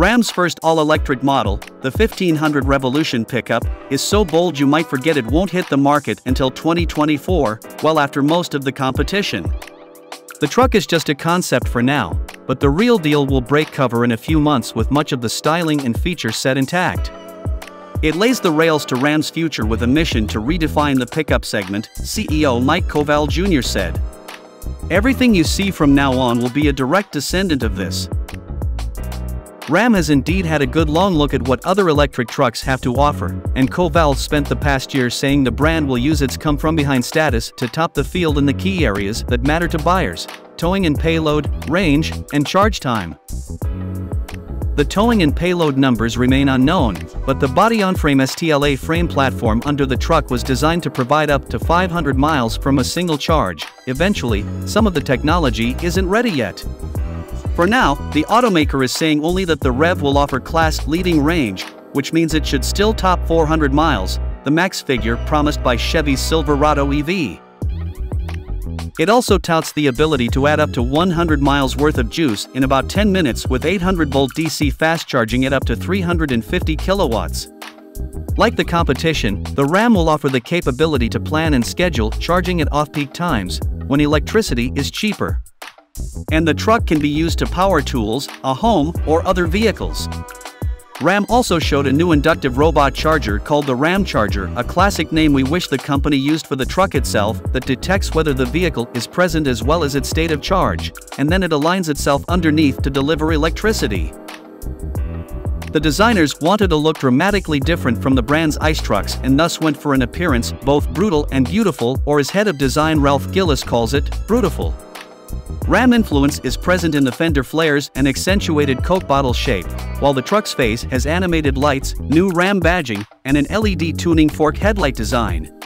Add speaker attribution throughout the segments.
Speaker 1: Ram's first all-electric model, the 1500 Revolution pickup, is so bold you might forget it won't hit the market until 2024, well after most of the competition. The truck is just a concept for now, but the real deal will break cover in a few months with much of the styling and features set intact. It lays the rails to Ram's future with a mission to redefine the pickup segment, CEO Mike Koval Jr. said. Everything you see from now on will be a direct descendant of this. Ram has indeed had a good long look at what other electric trucks have to offer, and Koval spent the past year saying the brand will use its come from behind status to top the field in the key areas that matter to buyers towing and payload, range, and charge time. The towing and payload numbers remain unknown, but the body-on-frame STLA frame platform under the truck was designed to provide up to 500 miles from a single charge. Eventually, some of the technology isn't ready yet. For now, the automaker is saying only that the REV will offer class-leading range, which means it should still top 400 miles, the max figure promised by Chevy's Silverado EV. It also touts the ability to add up to 100 miles worth of juice in about 10 minutes with 800 volt DC fast charging at up to 350 kilowatts. Like the competition, the RAM will offer the capability to plan and schedule charging at off-peak times, when electricity is cheaper. And the truck can be used to power tools, a home, or other vehicles. RAM also showed a new inductive robot charger called the RAM Charger, a classic name we wish the company used for the truck itself that detects whether the vehicle is present as well as its state of charge, and then it aligns itself underneath to deliver electricity. The designers wanted a look dramatically different from the brand's ICE trucks and thus went for an appearance both brutal and beautiful or as head of design Ralph Gilles calls it, brutiful. Ram influence is present in the fender flares and accentuated Coke bottle shape, while the truck's face has animated lights, new Ram badging, and an LED tuning fork headlight design.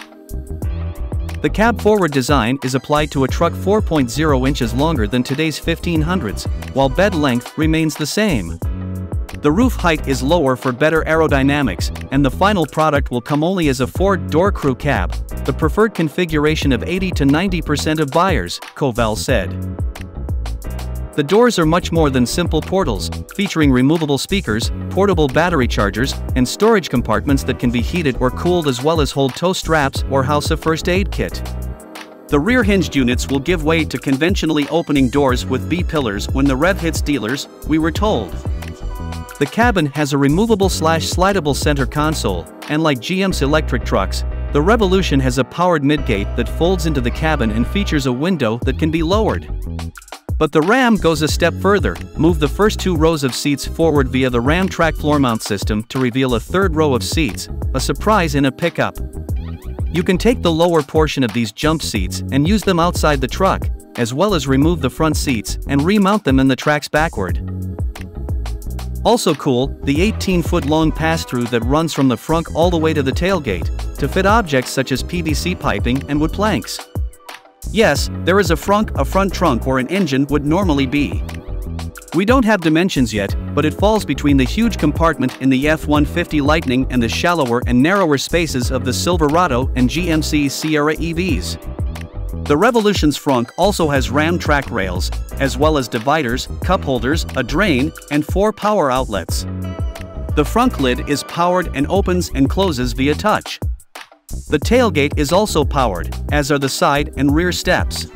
Speaker 1: The cab forward design is applied to a truck 4.0 inches longer than today's 1500s, while bed length remains the same. The roof height is lower for better aerodynamics, and the final product will come only as a four-door crew cab, the preferred configuration of 80 to 90% of buyers, Koval said. The doors are much more than simple portals, featuring removable speakers, portable battery chargers, and storage compartments that can be heated or cooled as well as hold tow straps or house a first aid kit. The rear hinged units will give way to conventionally opening doors with B-pillars when the rev hits dealers, we were told. The cabin has a removable slash slidable center console, and like GM's electric trucks, the Revolution has a powered midgate that folds into the cabin and features a window that can be lowered. But the Ram goes a step further, move the first two rows of seats forward via the Ram track floor mount system to reveal a third row of seats, a surprise in a pickup. You can take the lower portion of these jump seats and use them outside the truck, as well as remove the front seats and remount them in the tracks backward. Also cool, the 18-foot long pass-through that runs from the frunk all the way to the tailgate, to fit objects such as PVC piping and wood planks. Yes, there is a frunk, a front trunk or an engine would normally be. We don't have dimensions yet, but it falls between the huge compartment in the F-150 Lightning and the shallower and narrower spaces of the Silverado and GMC Sierra EVs. The Revolution's frunk also has ram track rails, as well as dividers, cup holders, a drain, and four power outlets. The frunk lid is powered and opens and closes via touch. The tailgate is also powered, as are the side and rear steps.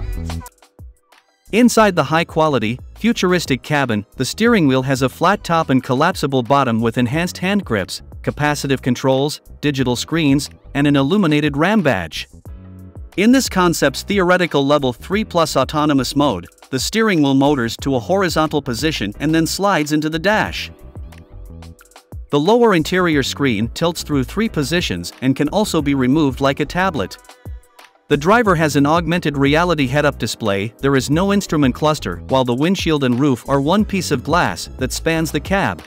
Speaker 1: Inside the high-quality, futuristic cabin, the steering wheel has a flat top and collapsible bottom with enhanced hand grips, capacitive controls, digital screens, and an illuminated RAM badge. In this concept's theoretical level 3 plus autonomous mode, the steering wheel motors to a horizontal position and then slides into the dash. The lower interior screen tilts through three positions and can also be removed like a tablet. The driver has an augmented reality head-up display, there is no instrument cluster, while the windshield and roof are one piece of glass that spans the cab.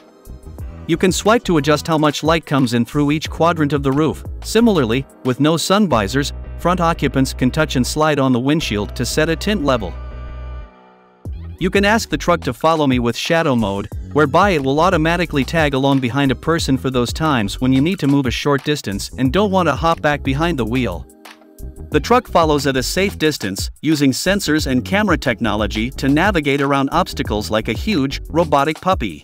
Speaker 1: You can swipe to adjust how much light comes in through each quadrant of the roof. Similarly, with no sun visors, front occupants can touch and slide on the windshield to set a tint level. You can ask the truck to follow me with shadow mode, whereby it will automatically tag along behind a person for those times when you need to move a short distance and don't want to hop back behind the wheel. The truck follows at a safe distance, using sensors and camera technology to navigate around obstacles like a huge, robotic puppy.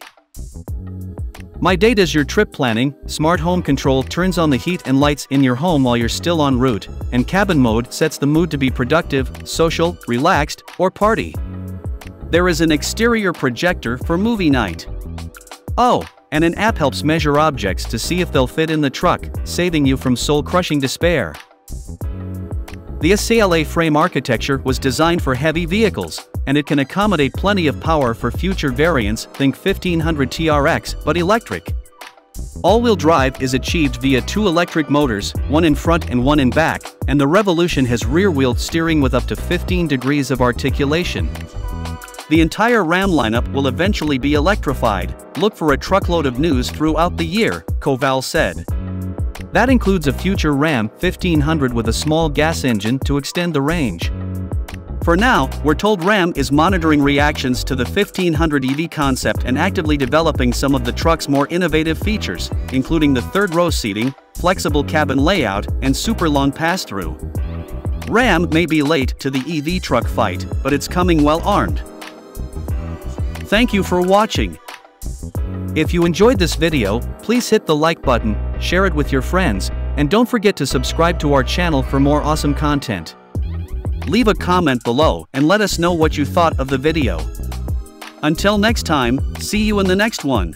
Speaker 1: My Data's your trip planning, smart home control turns on the heat and lights in your home while you're still en route, and cabin mode sets the mood to be productive, social, relaxed, or party. There is an exterior projector for movie night. Oh, and an app helps measure objects to see if they'll fit in the truck, saving you from soul-crushing despair. The STLA frame architecture was designed for heavy vehicles, and it can accommodate plenty of power for future variants think 1500 TRX but electric. All-wheel drive is achieved via two electric motors, one in front and one in back, and the Revolution has rear-wheel steering with up to 15 degrees of articulation. The entire Ram lineup will eventually be electrified, look for a truckload of news throughout the year, Koval said. That includes a future Ram 1500 with a small gas engine to extend the range. For now, we're told Ram is monitoring reactions to the 1500 EV concept and actively developing some of the truck's more innovative features, including the third row seating, flexible cabin layout, and super long pass-through. Ram may be late to the EV truck fight, but it's coming well armed. Thank you for watching. If you enjoyed this video, please hit the like button, share it with your friends, and don't forget to subscribe to our channel for more awesome content. Leave a comment below and let us know what you thought of the video. Until next time, see you in the next one.